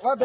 Pronto.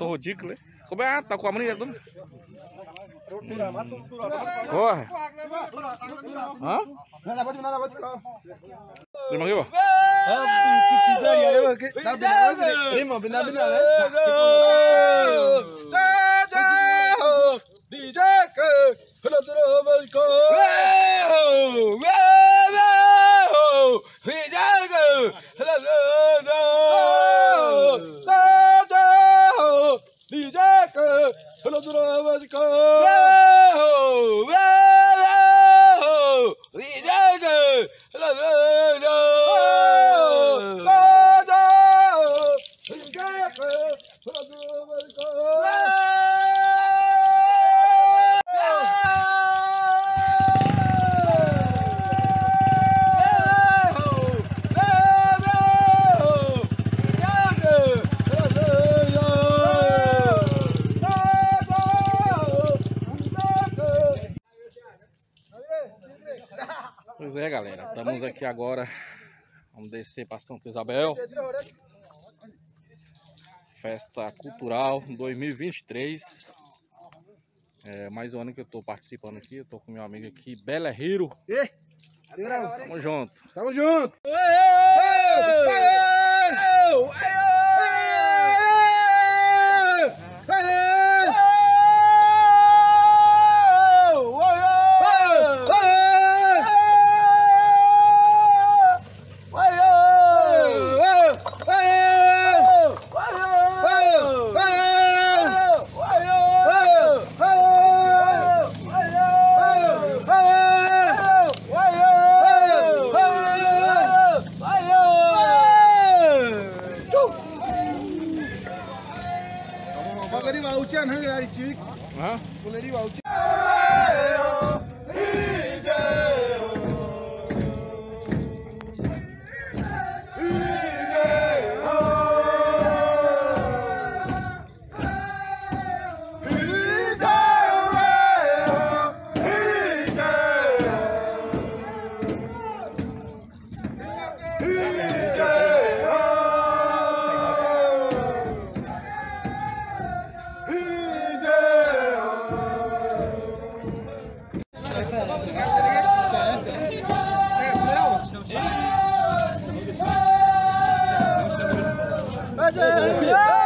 Oh, jicle. Kau bayar tak kau amani jatuh? Oh. Aqui agora. Vamos descer para Santa Isabel. Festa Cultural 2023. É mais um ano que eu tô participando aqui. Eu tô com meu amigo aqui, Bela Hiro. Tamo junto. Tamo junto. Bagari 맞아요.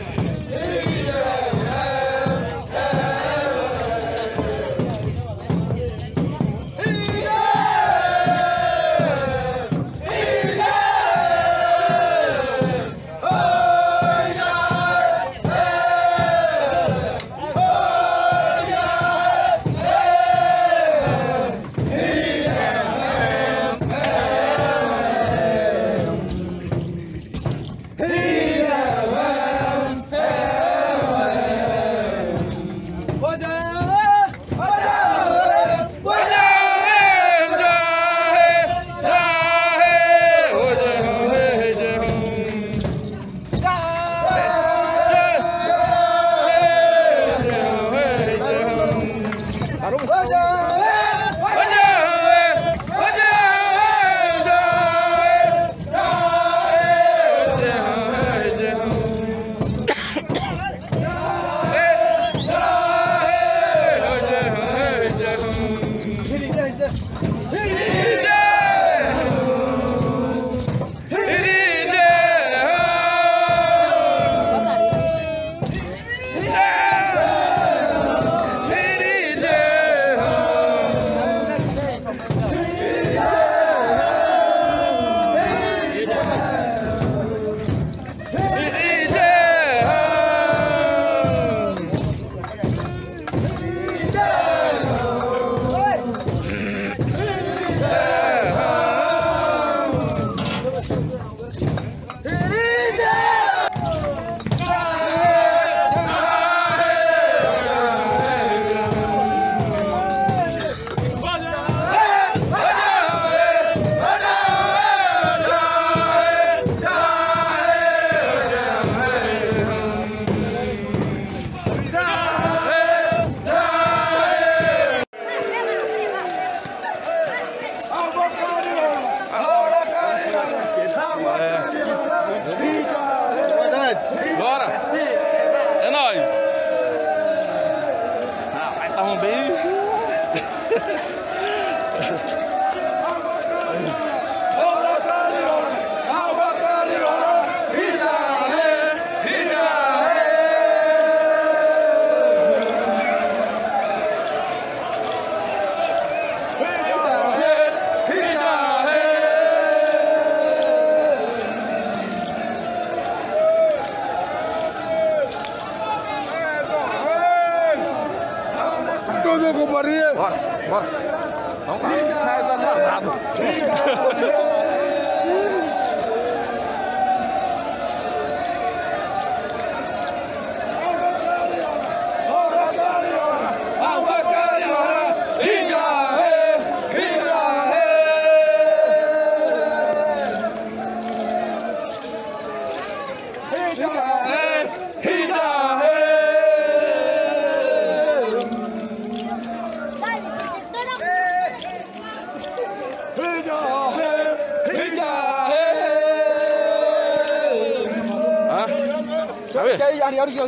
കളിക്കോ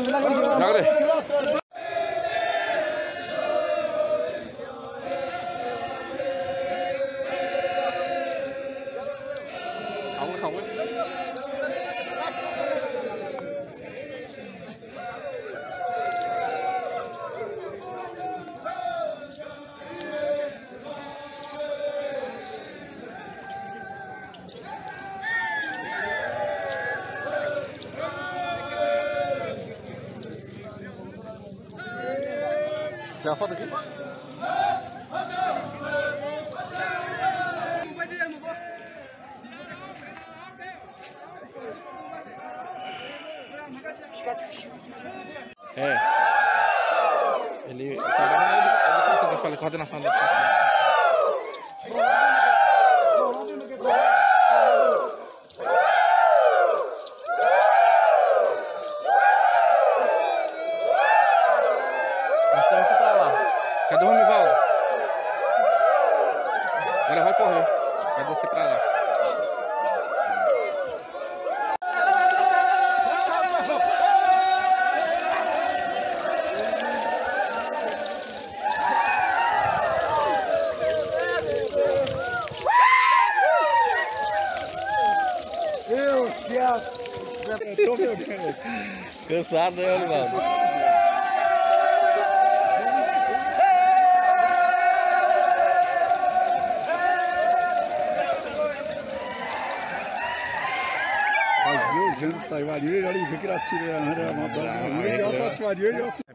കളിക്കോ É. Ele Ele. Ele. Ele educação, que eu falei, coordenação da educação.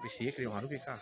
鞋可以，我还可以干。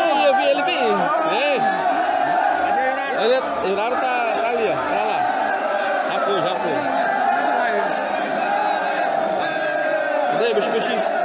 Aí, eu vi ele vir. Vem. Ele, é, Iraro tá, tá ali, ó. Tá lá. Já foi, já foi. Cadê, bicho, bichinho?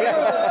yeah.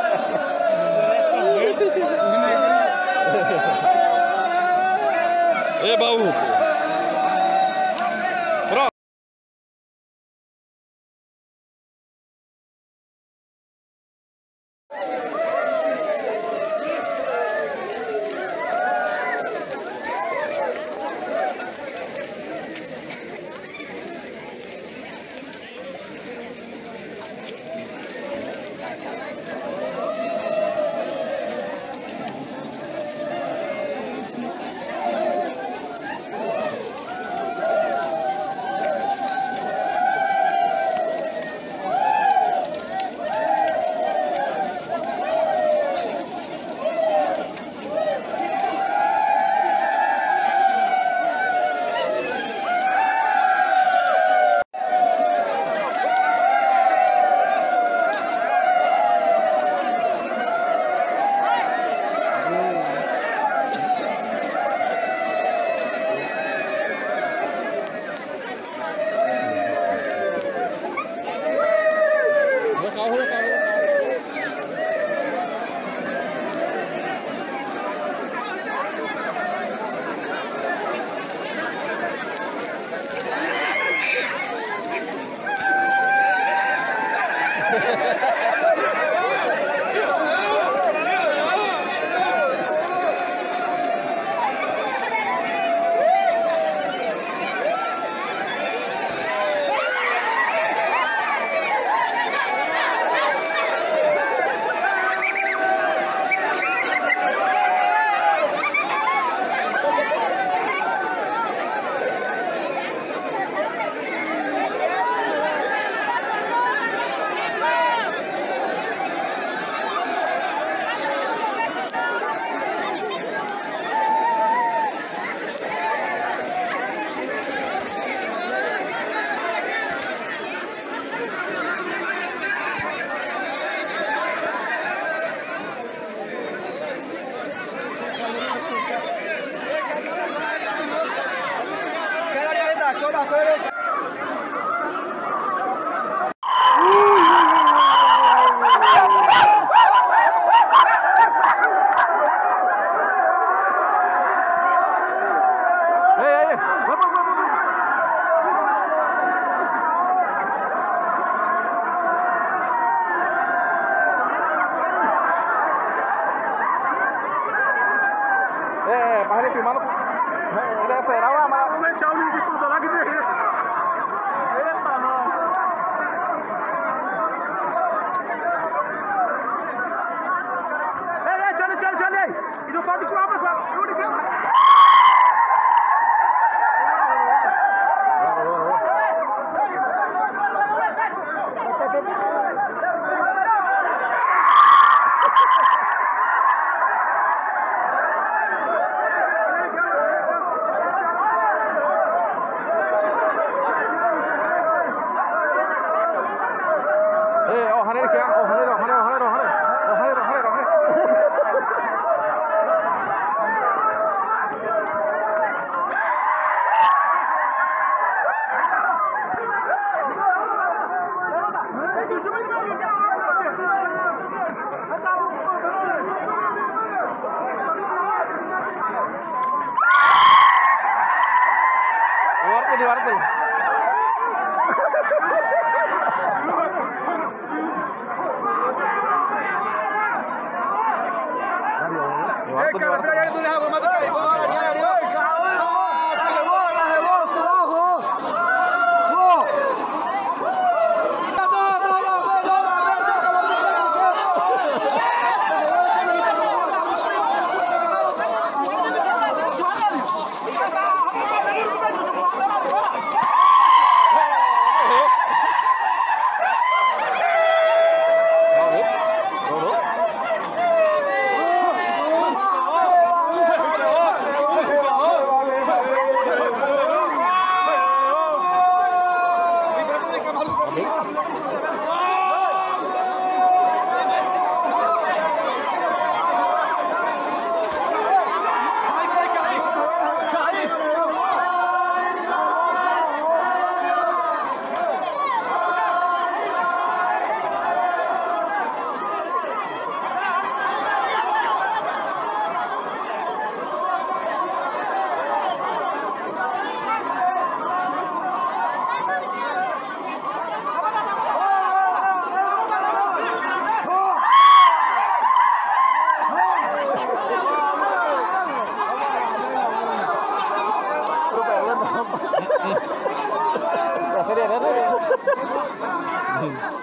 Bible.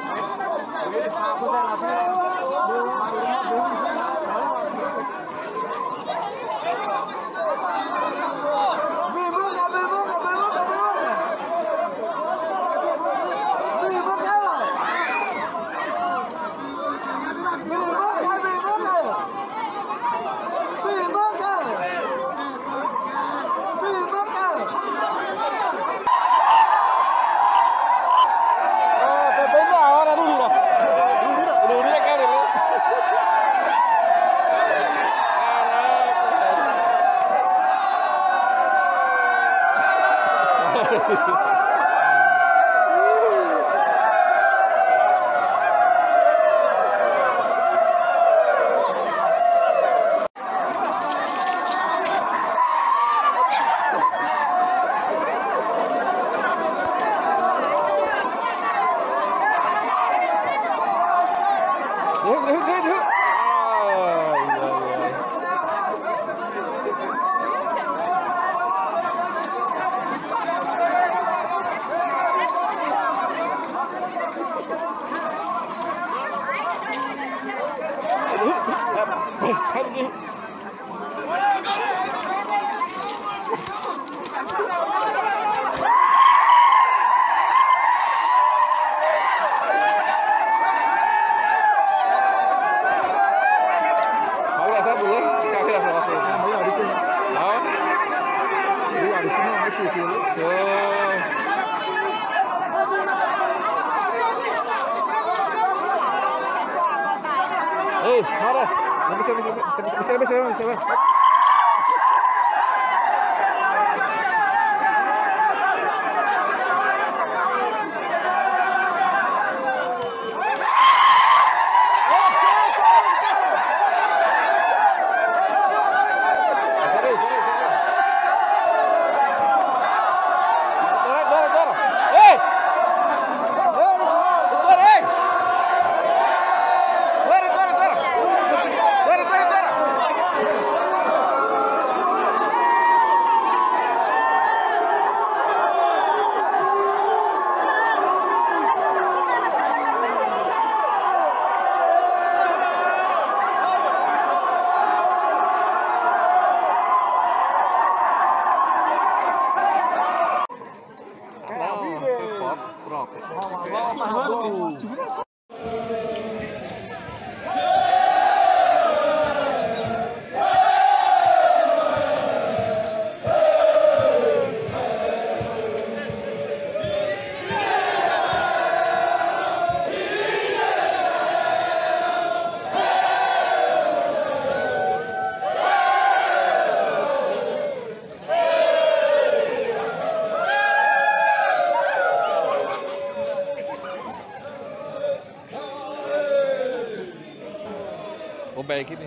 của Belkip đi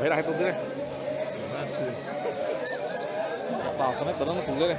Thế là hay tôm dưới đây. Vào xong hết tấm nó cùng dưới đây.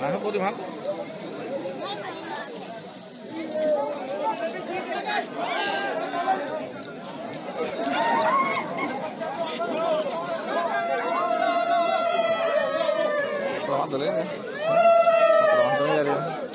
মাংস প্রতি ভালো Probándole, ¿eh? Probándole, ¿eh?